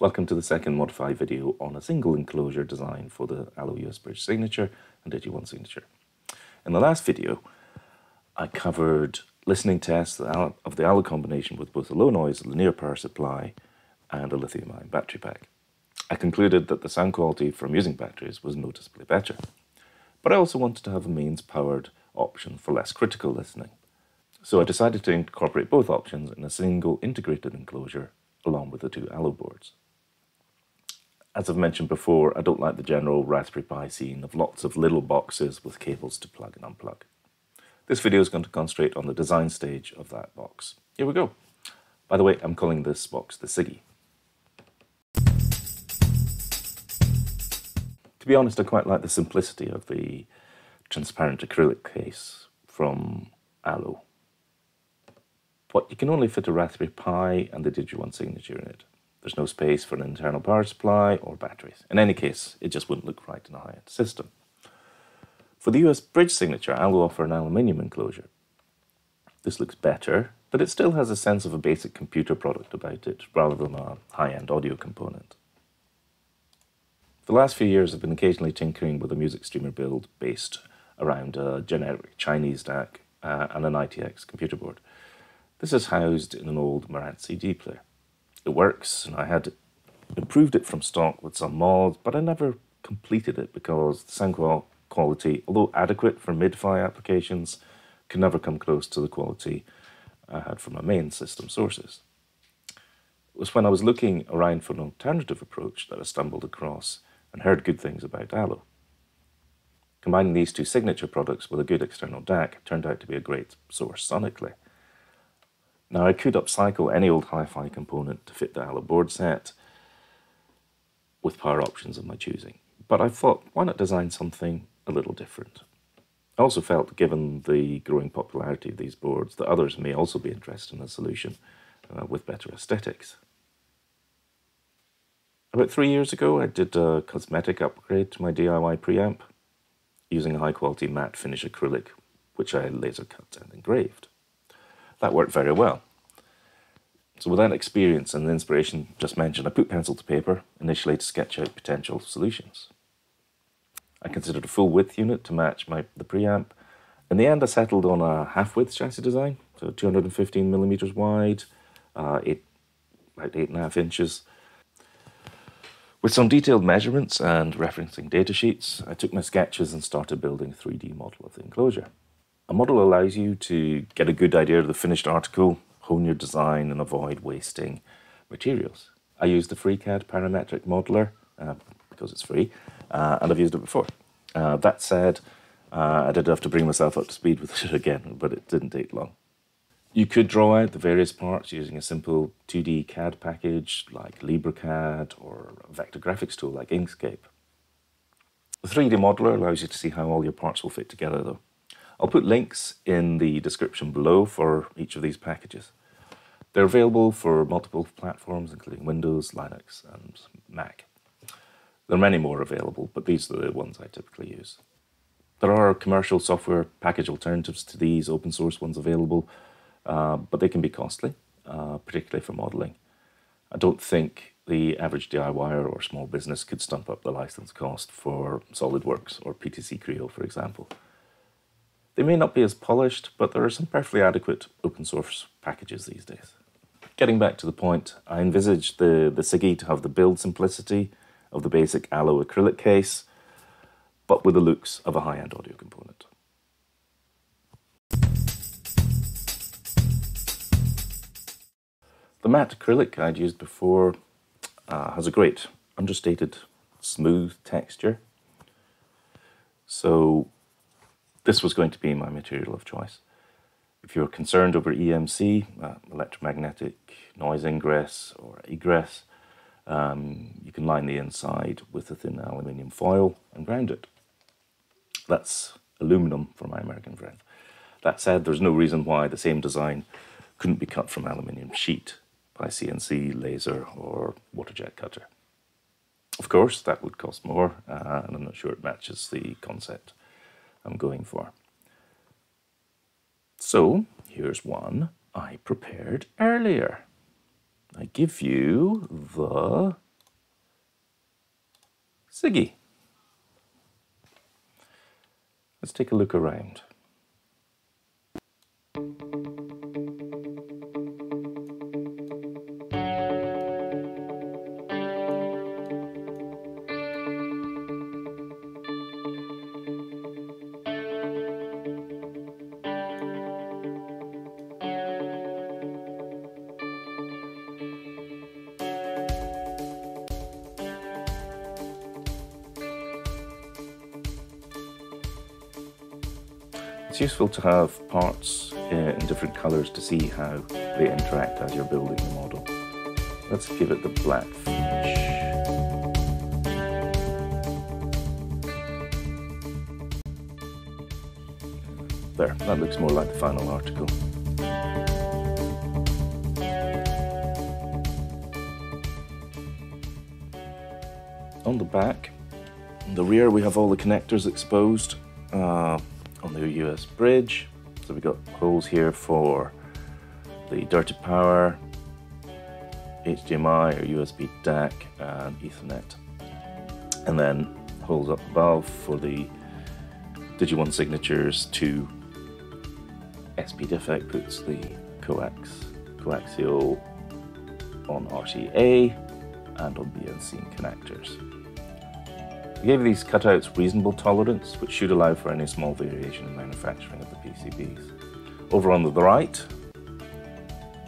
Welcome to the second maudifi video on a single enclosure design for the Allo USBridge signature and DigiOne signature. In the last video, I covered listening tests of the Allo combination with both a low noise linear power supply and a lithium ion battery pack. I concluded that the sound quality from using batteries was noticeably better, but I also wanted to have a mains powered option for less critical listening. So I decided to incorporate both options in a single integrated enclosure along with the two Allo boards. As I've mentioned before, I don't like the general Raspberry Pi scene of lots of little boxes with cables to plug and unplug. This video is going to concentrate on the design stage of that box. Here we go. By the way, I'm calling this box the Sigi. To be honest, I quite like the simplicity of the transparent acrylic case from Allo. But you can only fit a Raspberry Pi and the DigiOne signature in it. There's no space for an internal power supply or batteries. In any case, it just wouldn't look right in a high-end system. For the USBridge signature, Allo offer an aluminium enclosure. This looks better, but it still has a sense of a basic computer product about it, rather than a high-end audio component. For the last few years I've been occasionally tinkering with a music streamer build based around a generic Chinese DAC uh, and an ITX computer board. This is housed in an old Marantz CD player it works, and I had improved it from stock with some mods, but I never completed it because the sound quality, although adequate for mid-fi applications, can never come close to the quality I had from my main system sources. It was when I was looking around for an alternative approach that I stumbled across and heard good things about Allo. Combining these two signature products with a good external DAC turned out to be a great source sonically. Now I could upcycle any old hi-fi component to fit the Allo board set with power options of my choosing, but I thought why not design something a little different. I also felt, given the growing popularity of these boards, that others may also be interested in a solution uh, with better aesthetics. About three years ago, I did a cosmetic upgrade to my DIY preamp using a high quality matte finish acrylic, which I laser cut and engraved that worked very well. So with that experience and the inspiration just mentioned, I put pencil to paper initially to sketch out potential solutions. I considered a full width unit to match my the preamp. In the end, I settled on a half width chassis design, so 215 millimeters wide, uh, eight, about eight and a half inches. With some detailed measurements and referencing datasheets, I took my sketches and started building a 3D model of the enclosure. A model allows you to get a good idea of the finished article, hone your design, and avoid wasting materials. I use the FreeCAD parametric modeler uh, because it's free, uh, and I've used it before. Uh, that said, uh, I did have to bring myself up to speed with it again, but it didn't take long. You could draw out the various parts using a simple 2D CAD package like LibreCAD or a vector graphics tool like Inkscape. The 3D modeler allows you to see how all your parts will fit together though. I'll put links in the description below for each of these packages. They're available for multiple platforms, including Windows, Linux, and Mac. There are many more available, but these are the ones I typically use. There are commercial software package alternatives to these open source ones available, uh, but they can be costly, uh, particularly for modeling. I don't think the average DIYer or small business could stump up the license cost for SolidWorks or PTC Creo, for example. They may not be as polished, but there are some perfectly adequate open source packages these days. Getting back to the point, I envisage the, the Sigi to have the build simplicity of the basic Allo acrylic case, but with the looks of a high-end audio component. The matte acrylic I'd used before uh, has a great understated smooth texture. So this was going to be my material of choice. If you're concerned over EMC, uh, electromagnetic noise ingress or egress, um, you can line the inside with a thin aluminium foil and ground it. That's aluminum for my American friend. That said, there's no reason why the same design couldn't be cut from aluminium sheet by CNC, laser, or waterjet cutter. Of course, that would cost more, uh, and I'm not sure it matches the concept I'm going for. So here's one I prepared earlier. I give you the Sigi. Let's take a look around. It's useful to have parts uh, in different colours to see how they interact as you're building the model. Let's give it the black finish. There, that looks more like the final article. On the back, in the rear we have all the connectors exposed. Uh, on the USBridge. So we've got holes here for the dirty power, HDMI or USB DAC and Ethernet. And then holes up above for the DigiOne signatures to SPDIF outputs, the coax, coaxial on RCA and on BNC connectors. We gave these cutouts reasonable tolerance, which should allow for any small variation in manufacturing of the PCBs. Over on the right,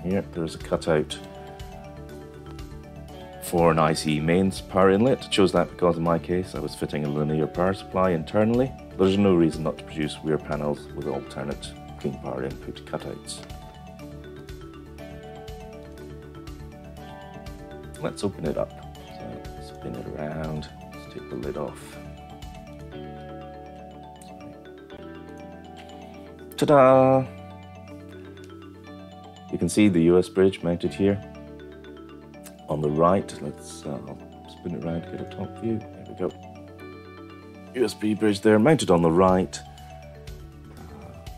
here there's a cutout for an ICE mains power inlet. I chose that because in my case I was fitting a linear power supply internally. There's no reason not to produce rear panels with alternate clean power input cutouts. Let's open it up. So spin it around take the lid off. Ta-da! You can see the USBridge mounted here. On the right, let's uh, spin it around get a top view. There we go. USB bridge there, mounted on the right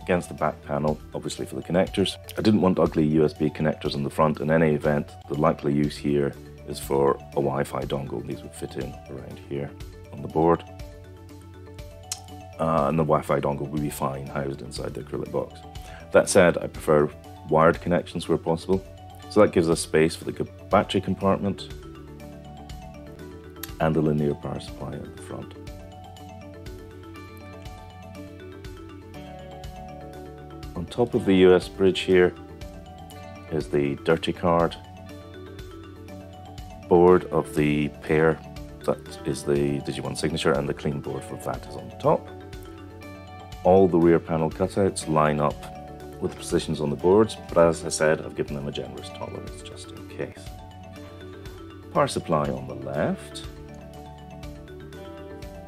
against the back panel, obviously for the connectors. I didn't want ugly USB connectors on the front in any event. The likely use here is for a Wi-Fi dongle. These would fit in around here on the board. Uh, and the Wi-Fi dongle would be fine housed inside the acrylic box. That said, I prefer wired connections where possible. So that gives us space for the battery compartment and the linear power supply at the front. On top of the USBridge here is the dirty card board of the pair that is the DigiOne signature and the clean board for that is on the top. All the rear panel cutouts line up with the positions on the boards, but as I said, I've given them a generous tolerance just in case. Power supply on the left.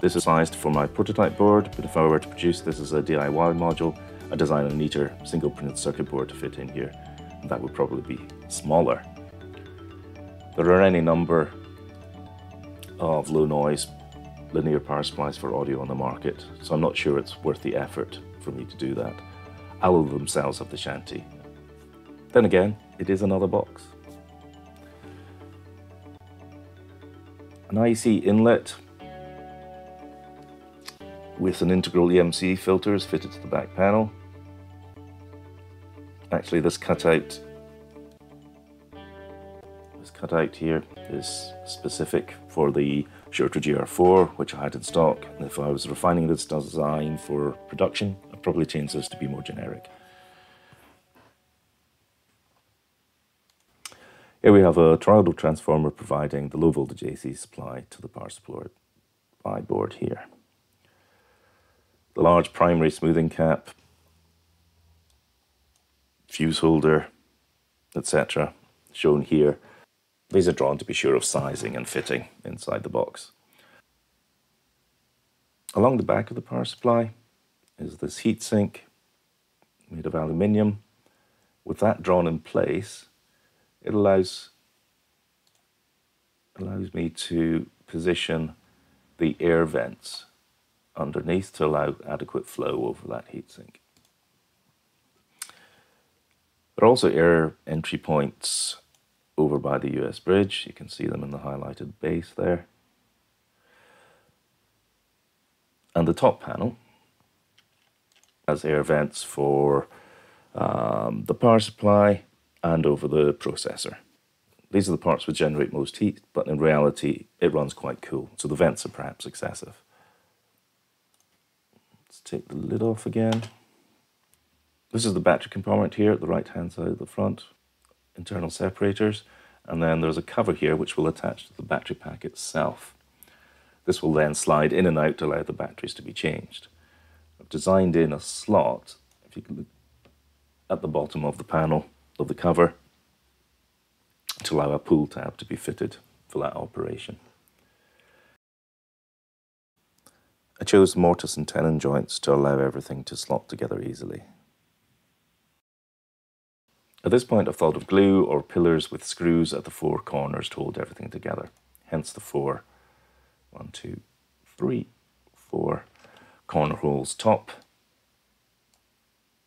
This is sized for my prototype board, but if I were to produce this as a DIY module, I'd design a neater single printed circuit board to fit in here, and that would probably be smaller. There are any number of low noise linear power supplies for audio on the market, so I'm not sure it's worth the effort for me to do that. Allo themselves have the Shanti. Then again, it is another box. An IEC inlet with an integral EMC filter is fitted to the back panel. Actually, this cutout cutout here is specific for the Schurter GR4, which I had in stock. If I was refining this design for production, I'd probably change this to be more generic. Here we have a toroidal transformer providing the low voltage AC supply to the power supply board here. The large primary smoothing cap, fuse holder, etc. shown here these are drawn to be sure of sizing and fitting inside the box. Along the back of the power supply is this heatsink made of aluminium. With that drawn in place, it allows allows me to position the air vents underneath to allow adequate flow over that heatsink. There are also air entry points over by the USBridge. You can see them in the highlighted base there. And the top panel has air vents for um, the power supply and over the processor. These are the parts which generate most heat, but in reality it runs quite cool, so the vents are perhaps excessive. Let's take the lid off again. This is the battery compartment here at the right hand side of the front, internal separators, and then there's a cover here which will attach to the battery pack itself. This will then slide in and out to allow the batteries to be changed. I've designed in a slot, if you can look at the bottom of the panel of the cover, to allow a pull tab to be fitted for that operation. I chose mortise and tenon joints to allow everything to slot together easily. At this point I've thought of glue or pillars with screws at the four corners to hold everything together, hence the four, one, two, three, four corner holes top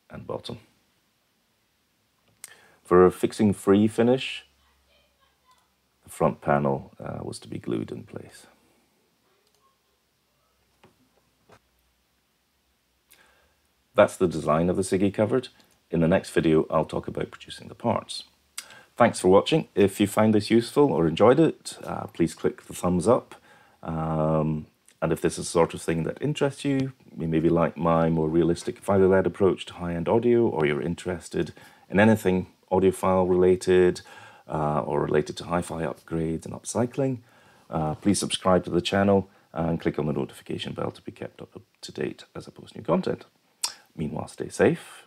and bottom. For a fixing free finish, the front panel uh, was to be glued in place. That's the design of the Sigi cupboard. In the next video, I'll talk about producing the parts. Thanks for watching. If you found this useful or enjoyed it, uh, please click the thumbs up. Um, and if this is the sort of thing that interests you, you maybe like my more realistic value-led approach to high-end audio, or you're interested in anything audiophile related uh, or related to hi-fi upgrades and upcycling, uh, please subscribe to the channel and click on the notification bell to be kept up to date as I post new content. Meanwhile, stay safe